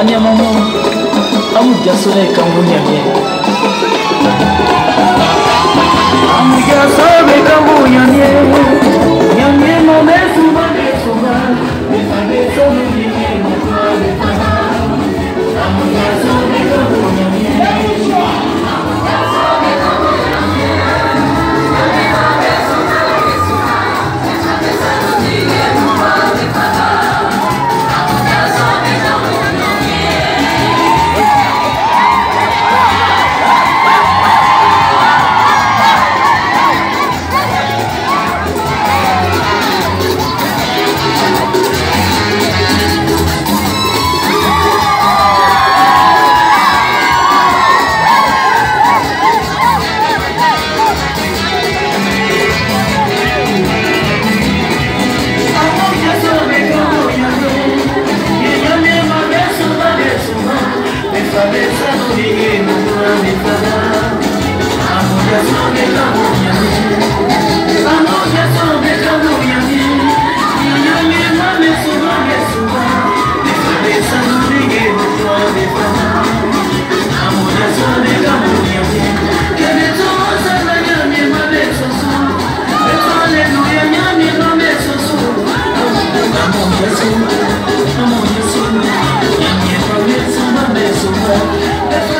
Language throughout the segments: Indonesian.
anyamamo amugasore kamunyamye amugasore sua, a unha sua, quem promete uma vez sua, é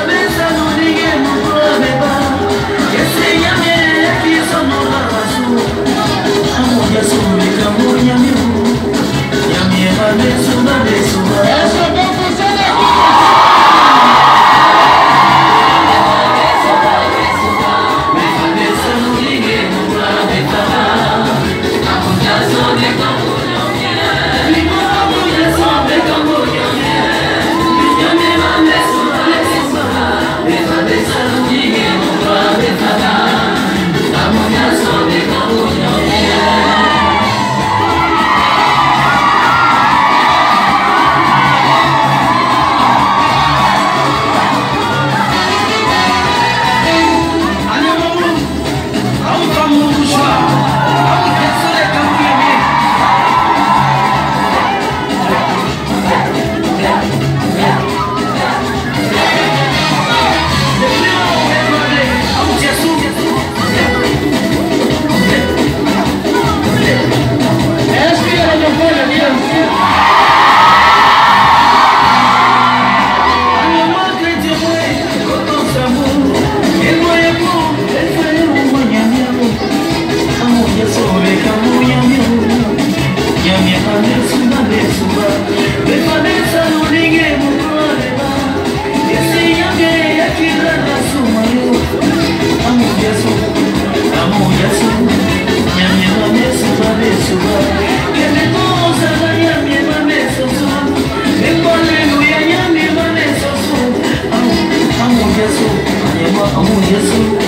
just